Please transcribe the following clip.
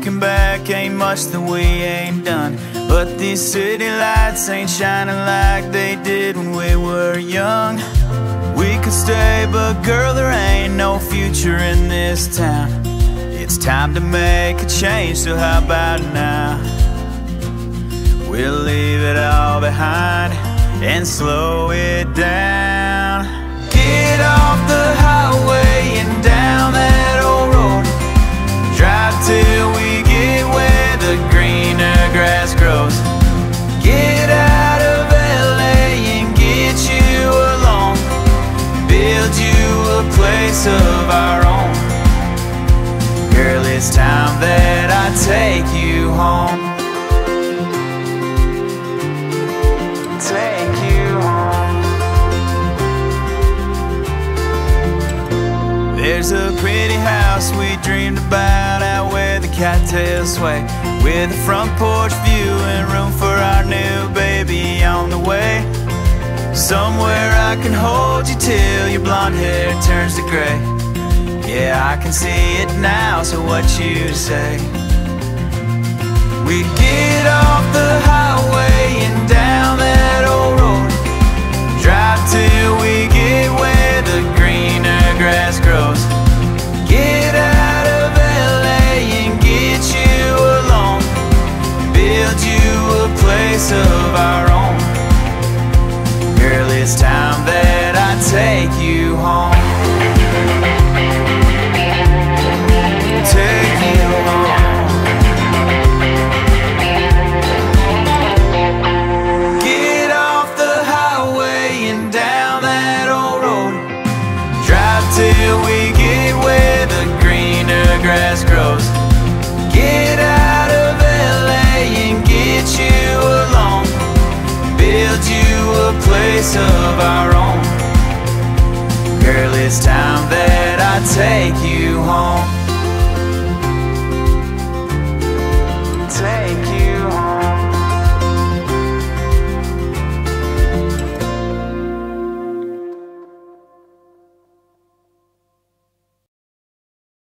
looking back, ain't much that we ain't done. But these city lights ain't shining like they did when we were young. We could stay, but girl, there ain't no future in this town. It's time to make a change, so how about now? We'll leave it all behind and slow it down. It's time that I take you home. Take you home. There's a pretty house we dreamed about out where the cattails sway. With a front porch view and room for our new baby on the way. Somewhere I can hold you till your blonde hair turns to gray. Yeah, I can see it now, so what you say? We get off the highway and down that old road. Drive till we get where the greener grass grows. Get out of LA and get you alone. Build you a place of our own. Girl, it's time that grass grows. Get out of LA and get you alone. Build you a place of our own. Girl, it's time that I take you.